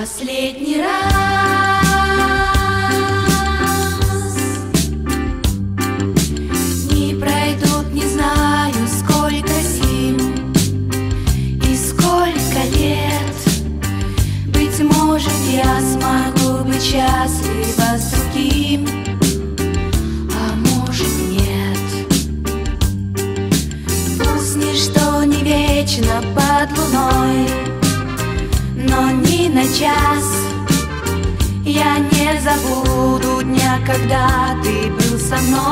последний раз. может, я смогу быть счастлива с другим, а может, нет. Пусть ничто не вечно под луной но ни на час. Я не забуду дня, когда ты был со мной.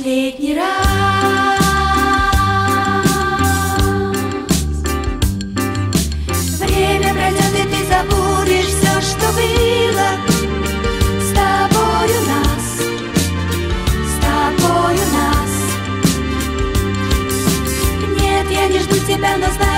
Последний раз. Время пройдет, и ты забудешь все, что было С тобой у нас, с тобой у нас. Нет, я не жду тебя, но знаю